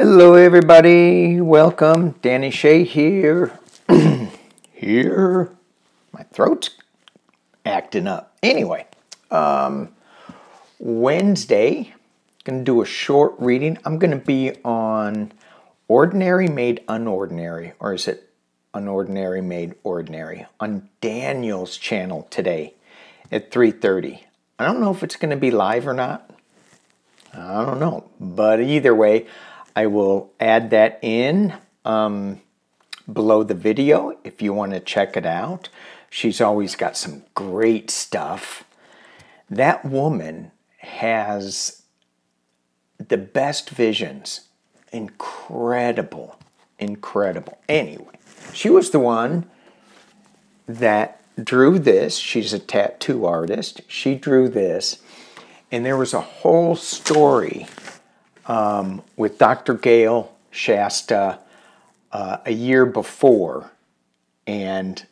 Hello, everybody. Welcome. Danny Shay here. here. My throat's acting up. Anyway, um, Wednesday, going to do a short reading. I'm going to be on Ordinary Made Unordinary, or is it Unordinary Made Ordinary, on Danielle's channel today at 3.30. I don't know if it's going to be live or not. I don't know. But either way, I will add that in um, below the video if you want to check it out. She's always got some great stuff. That woman has the best visions. Incredible. Incredible. Anyway, she was the one that drew this. She's a tattoo artist. She drew this. And there was a whole story um, with Dr. Gail Shasta uh, a year before, and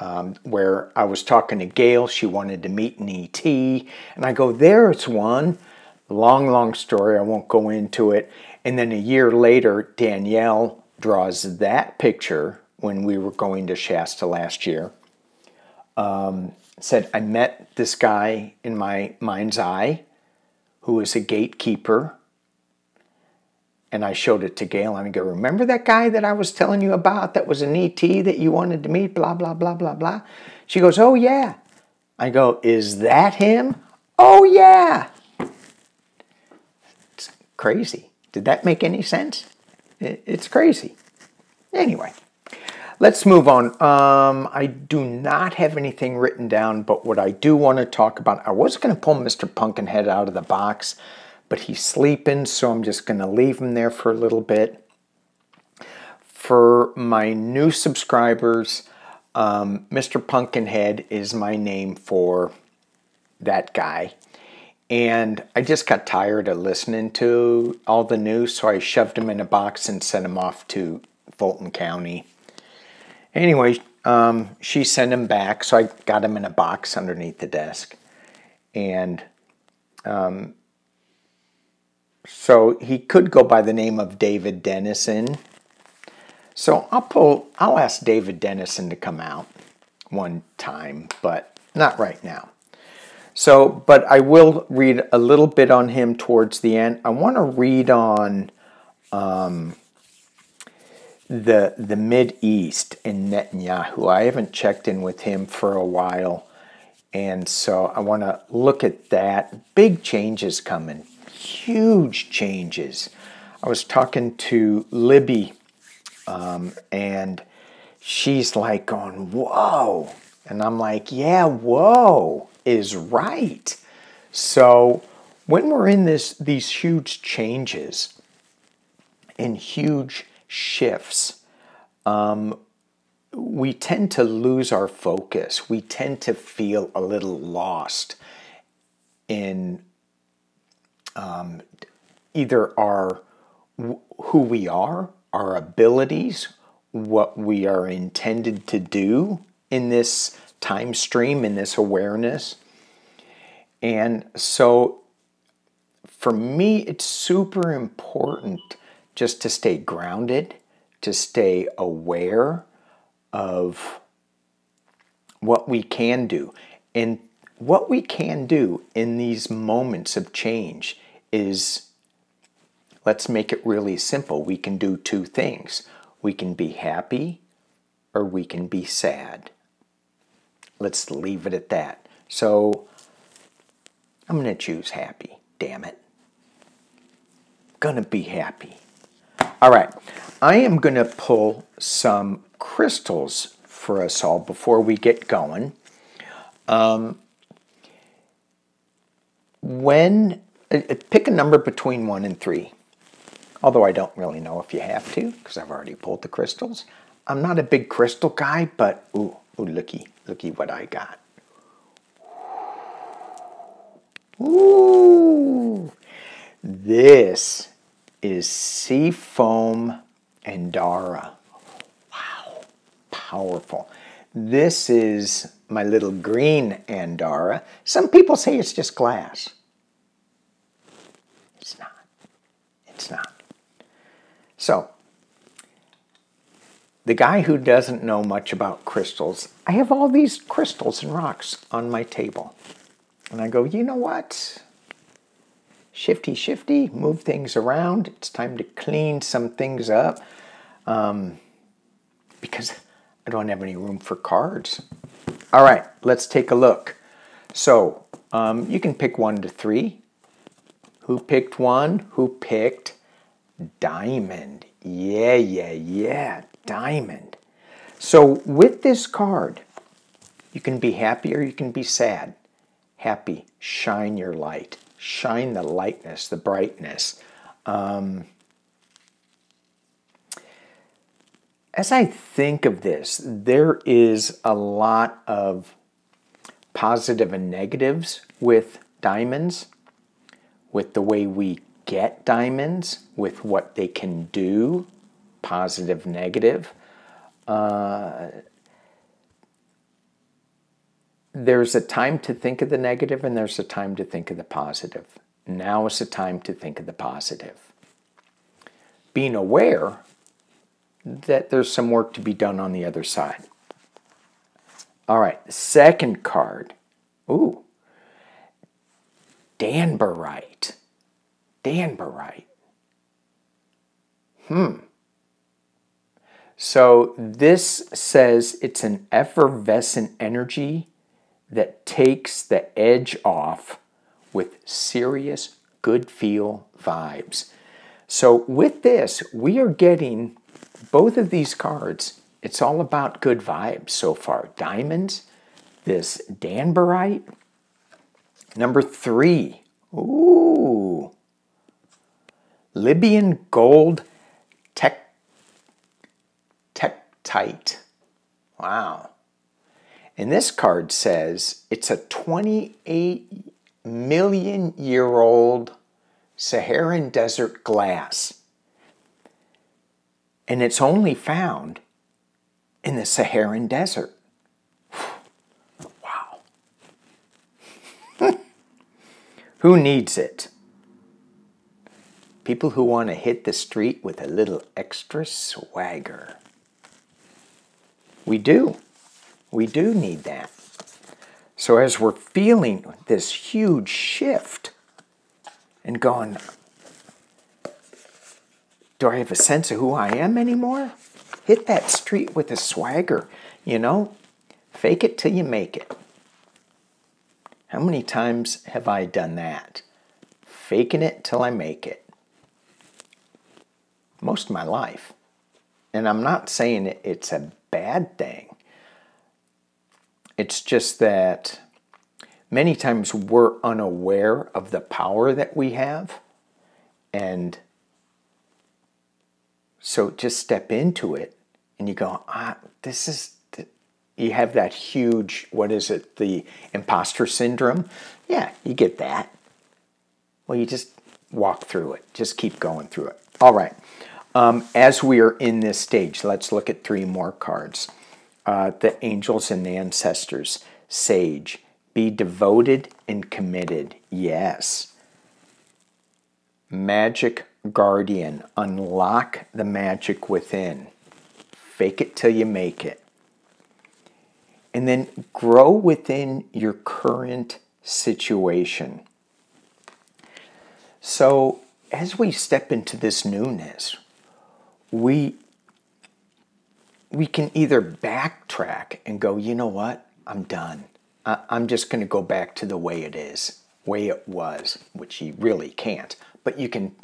um, where I was talking to Gail, she wanted to meet an ET, and I go, There it's one. Long, long story, I won't go into it. And then a year later, Danielle draws that picture when we were going to Shasta last year. Um, said, I met this guy in my mind's eye who was a gatekeeper. And I showed it to Gail and I go, Remember that guy that I was telling you about that was an ET that you wanted to meet? Blah, blah, blah, blah, blah. She goes, Oh, yeah. I go, Is that him? Oh, yeah. It's crazy. Did that make any sense? It's crazy. Anyway, let's move on. Um, I do not have anything written down, but what I do want to talk about, I was going to pull Mr. Pumpkinhead out of the box, but he's sleeping, so I'm just going to leave him there for a little bit. For my new subscribers, um, Mr. Pumpkinhead is my name for that guy. And I just got tired of listening to all the news, so I shoved him in a box and sent him off to Fulton County Anyway, um, she sent him back, so I got him in a box underneath the desk. And um, so he could go by the name of David Dennison. So I'll pull, I'll ask David Dennison to come out one time, but not right now. So, but I will read a little bit on him towards the end. I want to read on um, the the Mid East and Netanyahu. I haven't checked in with him for a while, and so I want to look at that. Big changes coming, huge changes. I was talking to Libby, um, and she's like going, "Whoa," and I'm like, "Yeah, whoa is right." So when we're in this these huge changes and huge shifts, um, we tend to lose our focus. We tend to feel a little lost in um, either our who we are, our abilities, what we are intended to do in this time stream, in this awareness. And so for me, it's super important just to stay grounded, to stay aware of what we can do. And what we can do in these moments of change is let's make it really simple. We can do two things we can be happy or we can be sad. Let's leave it at that. So I'm going to choose happy, damn it. Gonna be happy. All right, I am going to pull some crystals for us all before we get going. Um, when uh, uh, pick a number between one and three, although I don't really know if you have to because I've already pulled the crystals. I'm not a big crystal guy, but ooh, ooh, looky, looky what I got. Ooh, this is Seafoam Andara. Wow, powerful. This is my little green Andara. Some people say it's just glass. It's not. It's not. So, the guy who doesn't know much about crystals, I have all these crystals and rocks on my table. And I go, you know what? Shifty, shifty, move things around. It's time to clean some things up um, because I don't have any room for cards. All right, let's take a look. So um, you can pick one to three. Who picked one? Who picked diamond? Yeah, yeah, yeah, diamond. So with this card, you can be happy or you can be sad. Happy, shine your light. Shine the lightness, the brightness. Um, as I think of this, there is a lot of positive and negatives with diamonds, with the way we get diamonds, with what they can do, positive, negative. Uh, there's a time to think of the negative and there's a time to think of the positive. Now is the time to think of the positive. Being aware that there's some work to be done on the other side. All right, second card. Ooh. Danburite. Danburite. Hmm. So this says it's an effervescent energy that takes the edge off with serious good feel vibes. So with this, we are getting both of these cards. It's all about good vibes so far. Diamonds, this Danburite. Number three, ooh, Libyan gold tech, tektite. Wow. And this card says it's a 28 million year old Saharan desert glass. And it's only found in the Saharan desert. wow. who needs it? People who want to hit the street with a little extra swagger. We do. We do need that. So as we're feeling this huge shift and going, do I have a sense of who I am anymore? Hit that street with a swagger, you know? Fake it till you make it. How many times have I done that? Faking it till I make it. Most of my life. And I'm not saying it's a bad thing. It's just that many times we're unaware of the power that we have. And so just step into it and you go, ah, this is, you have that huge, what is it, the imposter syndrome? Yeah, you get that. Well, you just walk through it, just keep going through it. All right. Um, as we are in this stage, let's look at three more cards uh, the angels and the ancestors. Sage, be devoted and committed. Yes. Magic guardian, unlock the magic within. Fake it till you make it. And then grow within your current situation. So, as we step into this newness, we we can either backtrack and go, you know what, I'm done. I, I'm just going to go back to the way it is, way it was, which you really can't. But you can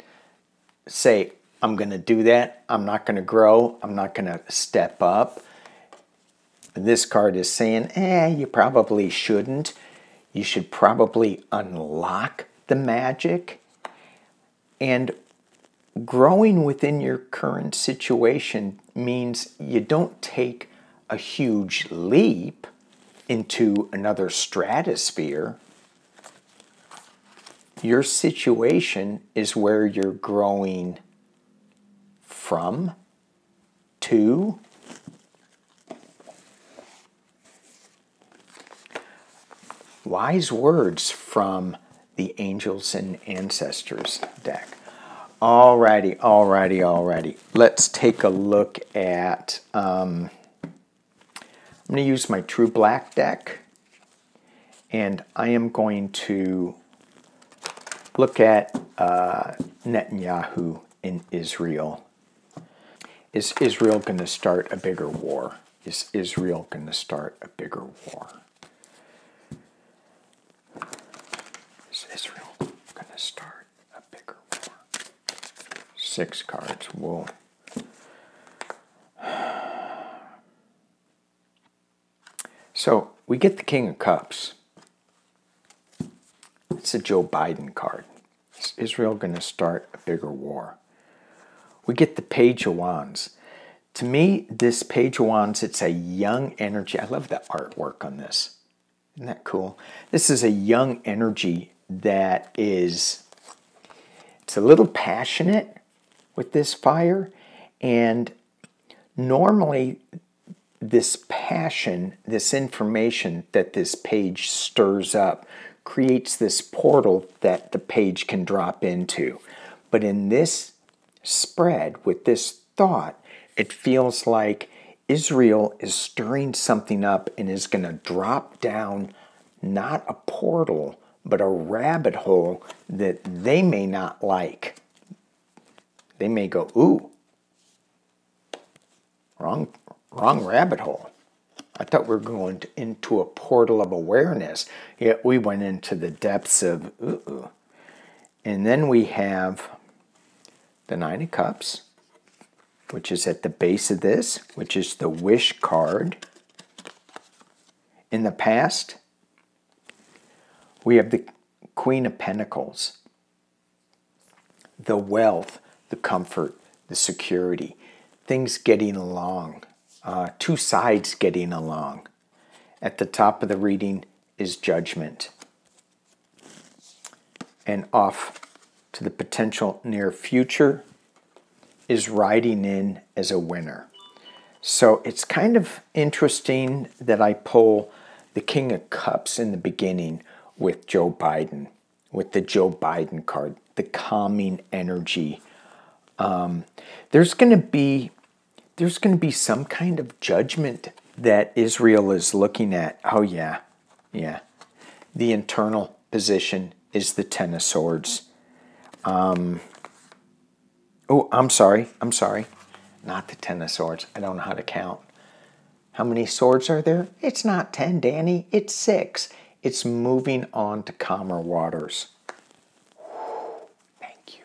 say, I'm going to do that. I'm not going to grow. I'm not going to step up. This card is saying, eh, you probably shouldn't. You should probably unlock the magic. And growing within your current situation means you don't take a huge leap into another stratosphere. Your situation is where you're growing from, to, wise words from the angels and ancestors deck. Alrighty, alrighty, alrighty. Let's take a look at. Um, I'm going to use my True Black deck, and I am going to look at uh, Netanyahu in Israel. Is Israel going to start a bigger war? Is Israel going to start a bigger war? Is Israel going to start a bigger war? Six cards. Whoa. So we get the King of Cups. It's a Joe Biden card. Is Israel going to start a bigger war? We get the Page of Wands. To me, this Page of Wands, it's a young energy. I love the artwork on this. Isn't that cool? This is a young energy that is, it's a little passionate with this fire. And normally this passion, this information that this page stirs up, creates this portal that the page can drop into. But in this spread, with this thought, it feels like Israel is stirring something up and is going to drop down not a portal, but a rabbit hole that they may not like. They may go, ooh, wrong Wrong rabbit hole. I thought we were going to, into a portal of awareness, yet we went into the depths of ooh. And then we have the Nine of Cups, which is at the base of this, which is the Wish card. In the past, we have the Queen of Pentacles, the wealth, the comfort, the security, things getting along uh, two sides getting along. At the top of the reading is judgment. And off to the potential near future is riding in as a winner. So it's kind of interesting that I pull the King of Cups in the beginning with Joe Biden, with the Joe Biden card, the calming energy. Um, there's going to be there's going to be some kind of judgment that Israel is looking at. Oh, yeah, yeah. The internal position is the Ten of Swords. Um, oh, I'm sorry. I'm sorry. Not the Ten of Swords. I don't know how to count. How many swords are there? It's not 10, Danny. It's six. It's moving on to calmer waters. Thank you.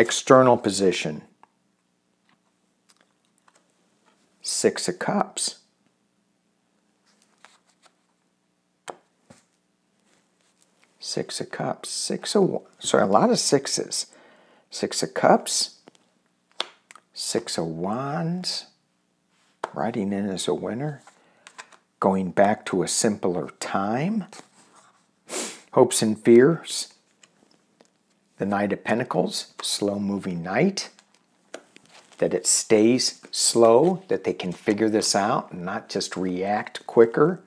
External position. Six of Cups. Six of Cups. Six of, sorry, a lot of sixes. Six of Cups. Six of Wands. Riding in as a winner. Going back to a simpler time. Hopes and fears. The Knight of Pentacles. Slow moving knight that it stays slow, that they can figure this out and not just react quicker.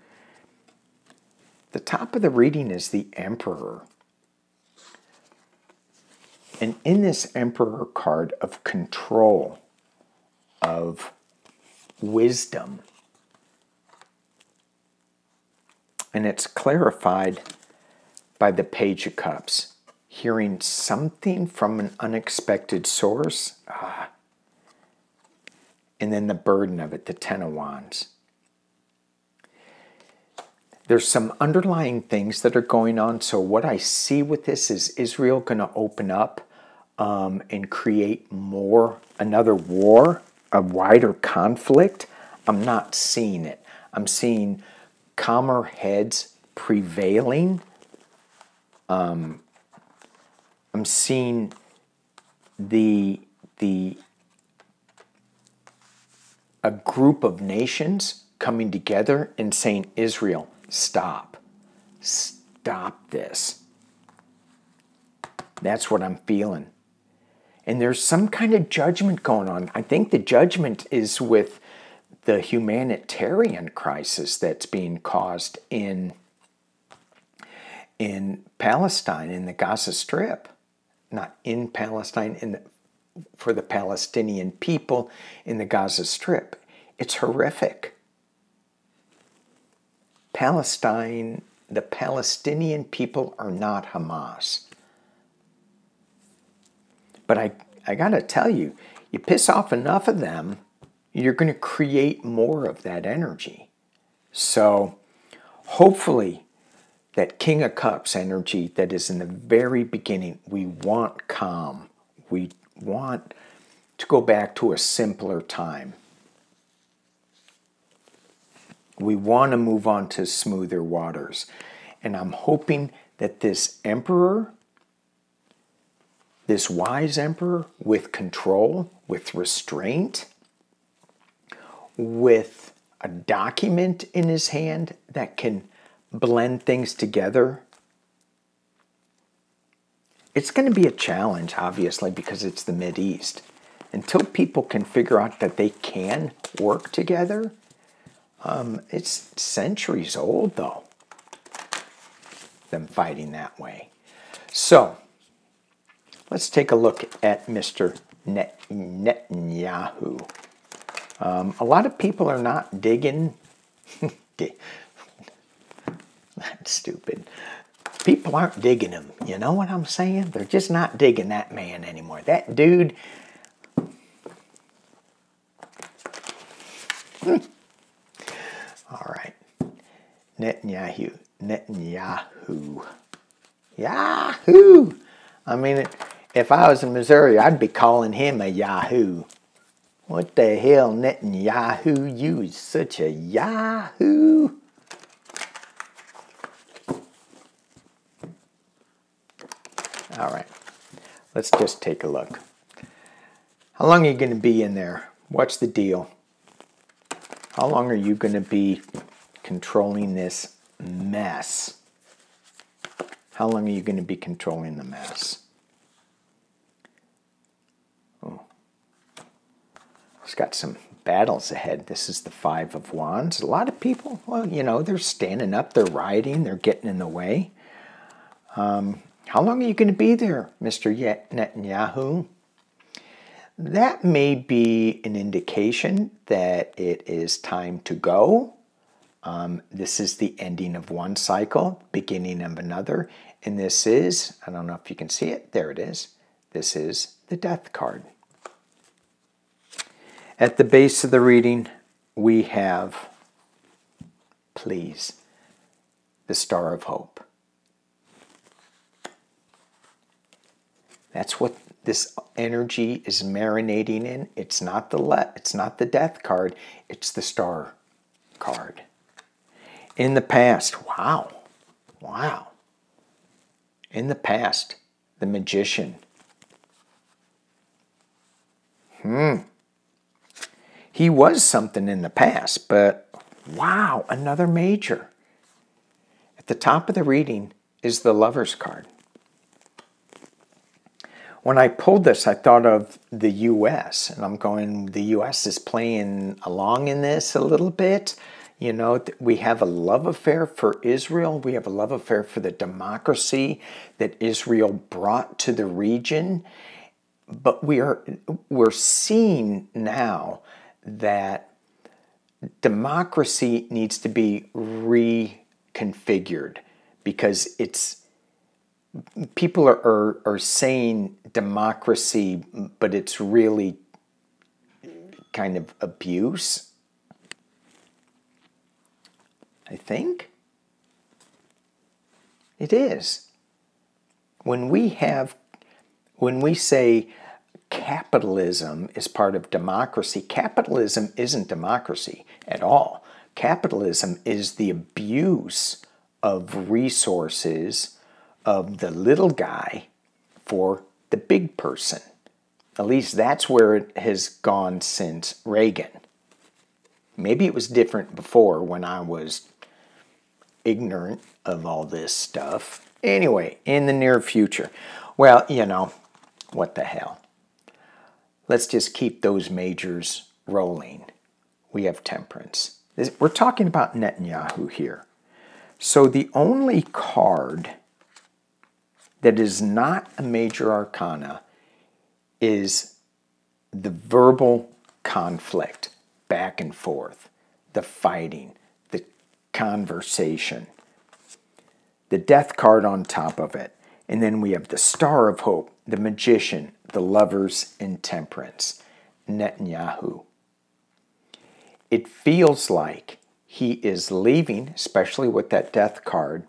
The top of the reading is the Emperor. And in this Emperor card of control, of wisdom, and it's clarified by the Page of Cups. Hearing something from an unexpected source, ah, and then the burden of it, the Ten of Wands. There's some underlying things that are going on. So, what I see with this is Israel going to open up um, and create more, another war, a wider conflict. I'm not seeing it. I'm seeing calmer heads prevailing. Um, I'm seeing the the a group of nations coming together and saying, Israel, stop. Stop this. That's what I'm feeling. And there's some kind of judgment going on. I think the judgment is with the humanitarian crisis that's being caused in, in Palestine, in the Gaza Strip. Not in Palestine, in the, for the Palestinian people in the Gaza Strip. It's horrific. Palestine, the Palestinian people are not Hamas. But I, I got to tell you, you piss off enough of them, you're going to create more of that energy. So hopefully, that King of Cups energy that is in the very beginning, we want calm. We want to go back to a simpler time. We want to move on to smoother waters. And I'm hoping that this emperor, this wise emperor with control, with restraint, with a document in his hand that can blend things together. It's going to be a challenge, obviously, because it's the Mid East. Until people can figure out that they can work together, um, it's centuries old, though, them fighting that way. So, let's take a look at Mr. Net- Netanyahu. Um, a lot of people are not digging. That's stupid. People aren't digging him. You know what I'm saying? They're just not digging that man anymore. That dude. Hmm. All right. Netanyahu. Netanyahu. Yahoo! I mean, if I was in Missouri, I'd be calling him a Yahoo. What the hell, Netanyahu? You such a Yahoo! All right, let's just take a look. How long are you going to be in there? What's the deal? How long are you going to be controlling this mess? How long are you going to be controlling the mess? Oh. It's got some battles ahead. This is the Five of Wands. A lot of people, well, you know, they're standing up, they're riding, they're getting in the way. Um, how long are you going to be there, Mr. Netanyahu? That may be an indication that it is time to go. Um, this is the ending of one cycle, beginning of another. And this is, I don't know if you can see it, there it is. This is the death card. At the base of the reading, we have, please, the Star of Hope. That's what this energy is marinating in. It's not the le- it's not the death card, it's the star card. In the past, wow. Wow. In the past, the magician. Hmm. He was something in the past, but wow, another major. At the top of the reading is the lover's card. When I pulled this, I thought of the US, and I'm going, the US is playing along in this a little bit. You know, we have a love affair for Israel. We have a love affair for the democracy that Israel brought to the region. But we are we're seeing now that democracy needs to be reconfigured because it's people are, are, are saying democracy, but it's really kind of abuse. I think it is. When we have, when we say capitalism is part of democracy, capitalism isn't democracy at all. Capitalism is the abuse of resources of the little guy for the big person. At least that's where it has gone since Reagan. Maybe it was different before when I was ignorant of all this stuff. Anyway, in the near future, well, you know, what the hell. Let's just keep those majors rolling. We have temperance. We're talking about Netanyahu here. So the only card that is not a major arcana is the verbal conflict back and forth, the fighting, the conversation, the death card on top of it. And then we have the Star of Hope, the Magician, the Lovers in Temperance, Netanyahu. It feels like he is leaving, especially with that death card.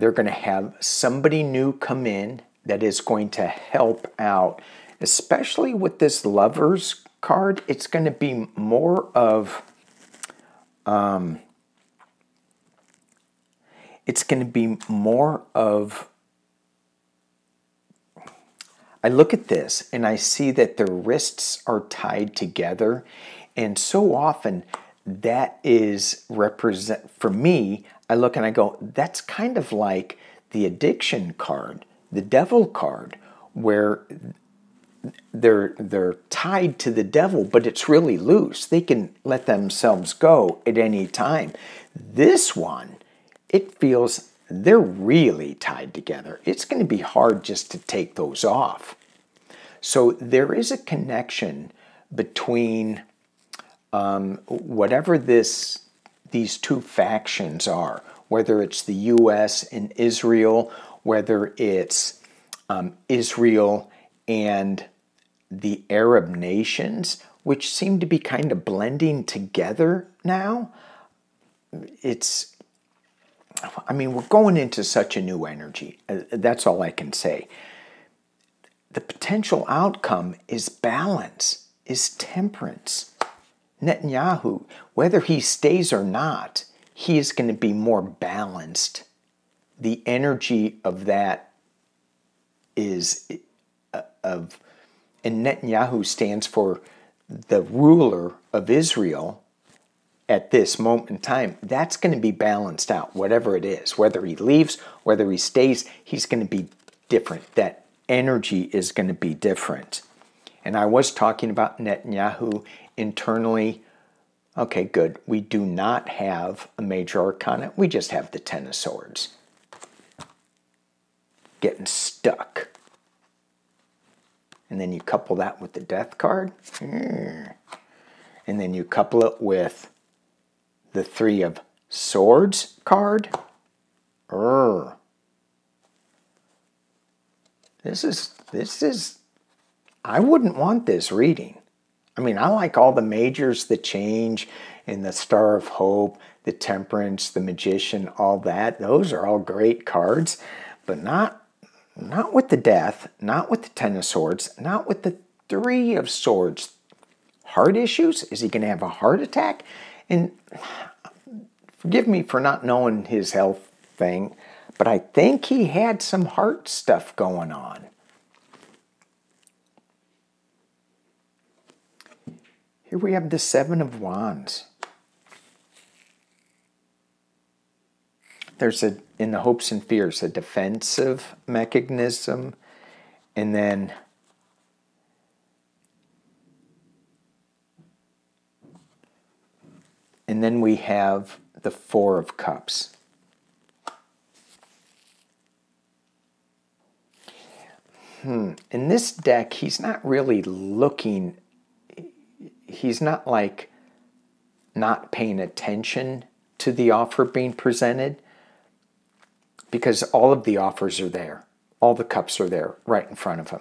They're going to have somebody new come in that is going to help out, especially with this Lovers card. It's going to be more of. Um, it's going to be more of I look at this and I see that their wrists are tied together. And so often that is represent for me, I look and I go, that's kind of like the addiction card, the devil card, where they're they're tied to the devil, but it's really loose. They can let themselves go at any time. This one, it feels they're really tied together. It's going to be hard just to take those off. So there is a connection between um, whatever this these two factions are, whether it's the U.S. and Israel, whether it's um, Israel and the Arab nations, which seem to be kind of blending together now. It's I mean, we're going into such a new energy. Uh, that's all I can say. The potential outcome is balance, is temperance. Netanyahu, whether he stays or not, he is going to be more balanced. The energy of that is uh, of, and Netanyahu stands for the ruler of Israel at this moment in time, that's going to be balanced out, whatever it is. Whether he leaves, whether he stays, he's going to be different. That energy is going to be different. And I was talking about Netanyahu internally. Okay, good. We do not have a major arcana, we just have the Ten of Swords. Getting stuck. And then you couple that with the Death card. And then you couple it with the Three of Swords card. Urgh. This is, this is, I wouldn't want this reading. I mean, I like all the majors, the change, and the Star of Hope, the Temperance, the Magician, all that. Those are all great cards, but not, not with the Death, not with the Ten of Swords, not with the Three of Swords. Heart issues? Is he going to have a heart attack? And forgive me for not knowing his health thing, but I think he had some heart stuff going on. Here we have the Seven of Wands. There's a, in the hopes and fears, a defensive mechanism, and then And then we have the Four of Cups. Hmm. In this deck, he's not really looking, he's not like not paying attention to the offer being presented because all of the offers are there. All the cups are there right in front of him.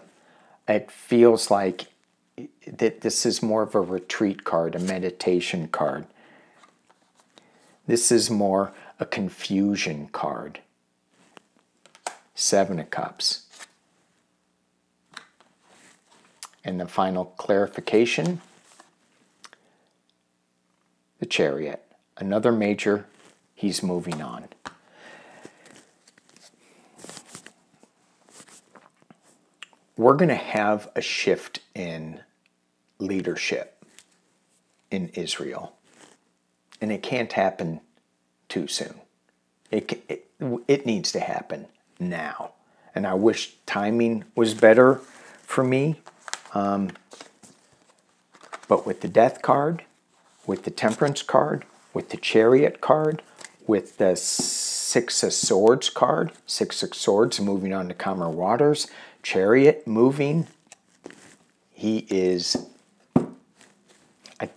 It feels like that this is more of a retreat card, a meditation card. This is more a confusion card. Seven of Cups. And the final clarification the chariot. Another major, he's moving on. We're going to have a shift in leadership in Israel and it can't happen too soon. It, it, it needs to happen now. And I wish timing was better for me. Um, but with the death card, with the temperance card, with the chariot card, with the Six of Swords card. Six of Swords moving on to calmer waters. Chariot moving. He is,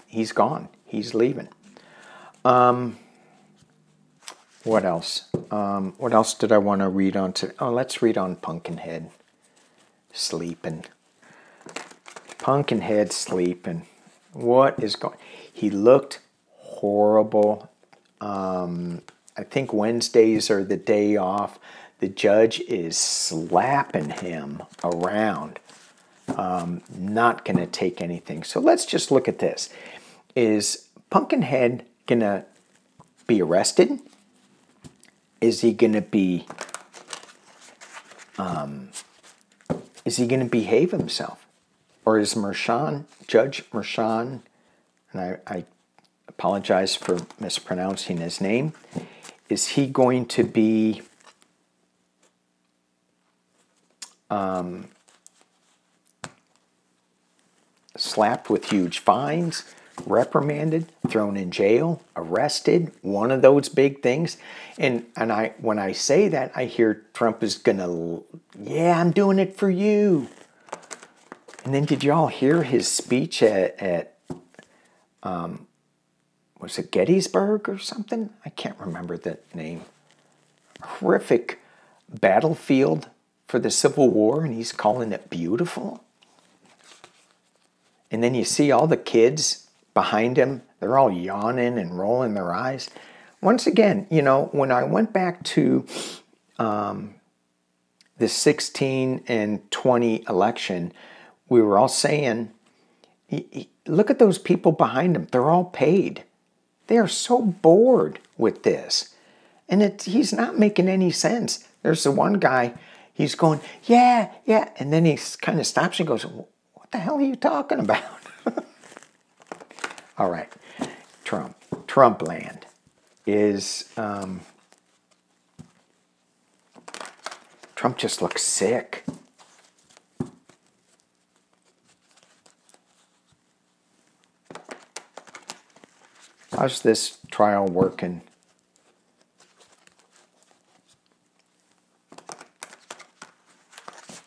he's gone. He's leaving. Um, what else? Um, what else did I want to read on to? Oh, let's read on Pumpkinhead. Sleeping. Pumpkinhead sleeping. What is going? He looked horrible. Um, I think Wednesdays are the day off. The judge is slapping him around. Um, not going to take anything. So let's just look at this. Is Pumpkinhead going to be arrested? Is he going to be, um, is he going to behave himself? Or is Mershon, Judge Mershon, and I, I apologize for mispronouncing his name, is he going to be um, slapped with huge fines, reprimanded, thrown in jail, arrested, one of those big things. And and I when I say that, I hear Trump is gonna, yeah, I'm doing it for you. And then did y'all hear his speech at, at um, was it Gettysburg or something? I can't remember that name. Horrific battlefield for the Civil War, and he's calling it beautiful. And then you see all the kids behind him, they're all yawning and rolling their eyes. Once again, you know, when I went back to um, the 16 and 20 election, we were all saying, look at those people behind him. They're all paid. They are so bored with this. And it, he's not making any sense. There's the one guy, he's going, yeah, yeah. And then he kind of stops and goes, what the hell are you talking about? All right, Trump. Trump land is. Um, Trump just looks sick. How's this trial working?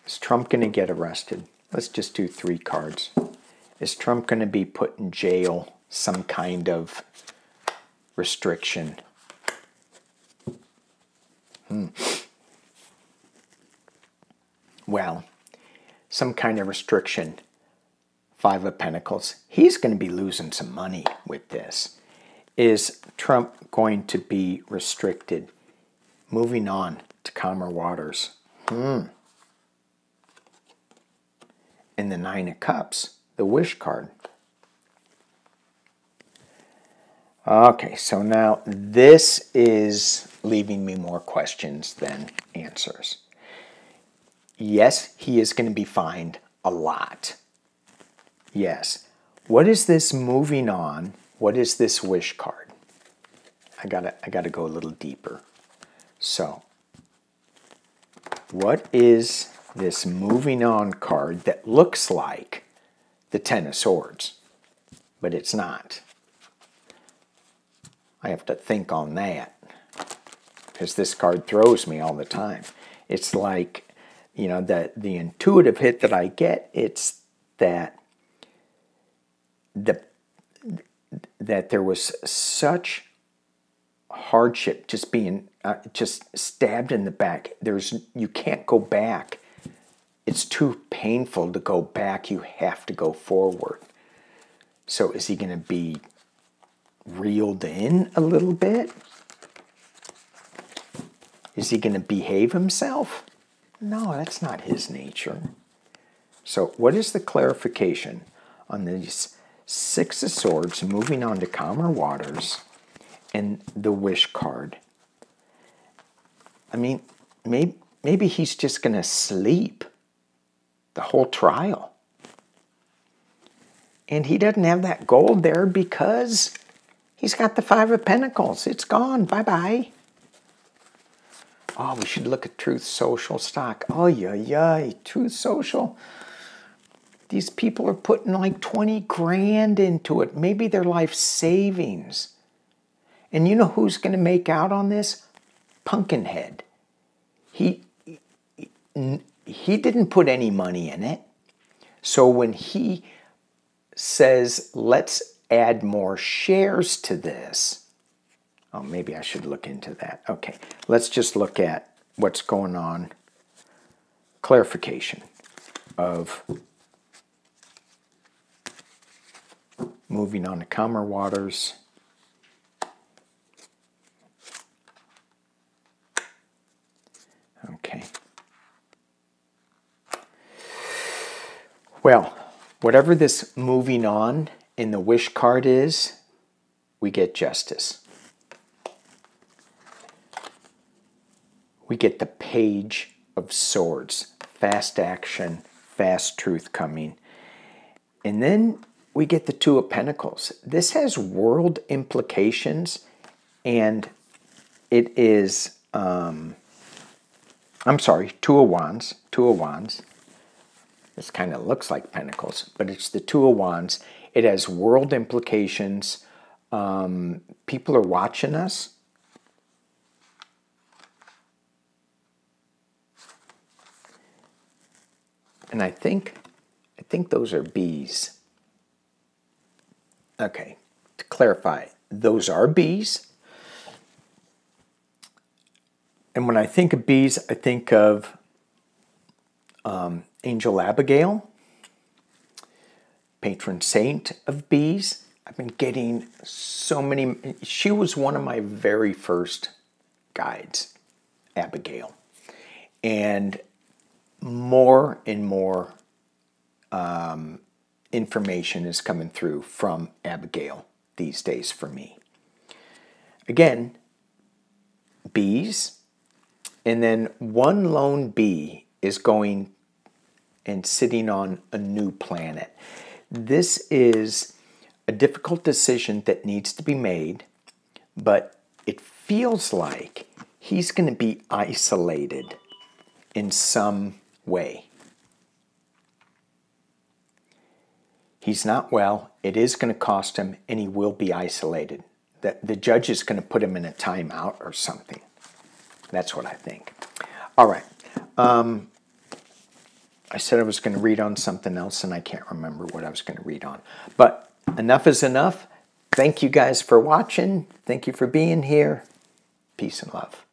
Is Trump going to get arrested? Let's just do three cards. Is Trump going to be put in jail? Some kind of restriction? Hmm. Well, some kind of restriction. Five of Pentacles. He's going to be losing some money with this. Is Trump going to be restricted? Moving on to calmer waters. Hmm. In the Nine of Cups, the Wish card. Okay, so now this is leaving me more questions than answers. Yes, he is going to be fined a lot. Yes. What is this moving on what is this wish card? I gotta, I gotta go a little deeper. So, what is this moving on card that looks like the Ten of Swords, but it's not? I have to think on that because this card throws me all the time. It's like, you know, the, the intuitive hit that I get, it's that the that there was such hardship just being uh, just stabbed in the back. There's you can't go back. It's too painful to go back. You have to go forward. So is he going to be reeled in a little bit? Is he going to behave himself? No that's not his nature. So what is the clarification on these Six of Swords, moving on to calmer waters, and the Wish card. I mean, maybe, maybe he's just going to sleep the whole trial. And he doesn't have that gold there because he's got the Five of Pentacles. It's gone. Bye-bye. Oh, we should look at Truth Social stock. Oh, yeah, yeah, Truth Social. These people are putting like 20 grand into it, maybe their life savings. And you know who's going to make out on this? Pumpkinhead. He he didn't put any money in it. So when he says, let's add more shares to this, oh, maybe I should look into that. Okay, let's just look at what's going on. Clarification of moving on to calmer waters. Okay. Well, whatever this moving on in the wish card is, we get justice. We get the page of swords, fast action, fast truth coming. And then we get the Two of Pentacles. This has world implications and it is, um, I'm sorry, Two of Wands, Two of Wands. This kind of looks like Pentacles, but it's the Two of Wands. It has world implications. Um, people are watching us. And I think, I think those are bees. Okay, to clarify, those are bees. And when I think of bees, I think of um, Angel Abigail, patron saint of bees. I've been getting so many. She was one of my very first guides, Abigail. And more and more um, information is coming through from Abigail these days for me. Again, bees, and then one lone bee is going and sitting on a new planet. This is a difficult decision that needs to be made, but it feels like he's going to be isolated in some way. He's not well. It is going to cost him, and he will be isolated. The, the judge is going to put him in a timeout or something. That's what I think. All right. Um, I said I was going to read on something else, and I can't remember what I was going to read on. But enough is enough. Thank you guys for watching. Thank you for being here. Peace and love.